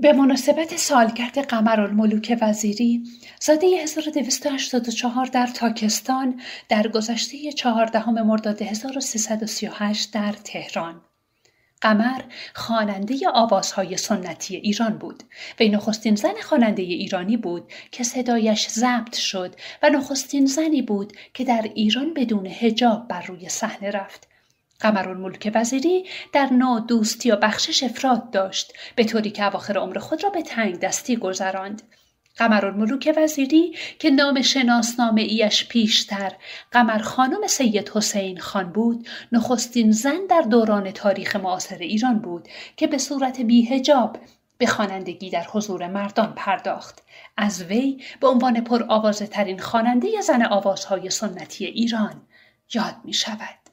به مناسبت سالگرد قمرالملوک وزیری زاده 1284 در تاکستان در گذشته چهاردهم مرداد 1338 در تهران. قمر خواننده آوازهای سنتی ایران بود وی نخستین زن خواننده ایرانی بود که صدایش ضبط شد و نخستین زنی بود که در ایران بدون هجاب بر روی صحنه رفت. قمرالملک وزیری در نوع دوستی و بخشش افراد داشت به طوری که اواخر عمر خود را به تنگ دستی گذراند قمرالملوک وزیری که نام شناسنامه ایش پیشتر قمر خانم سید حسین خان بود نخستین زن در دوران تاریخ معاصر ایران بود که به صورت بیهجاب به خوانندگی در حضور مردان پرداخت از وی به عنوان پر ترین خواننده زن آوازهای سنتی ایران یاد می شود.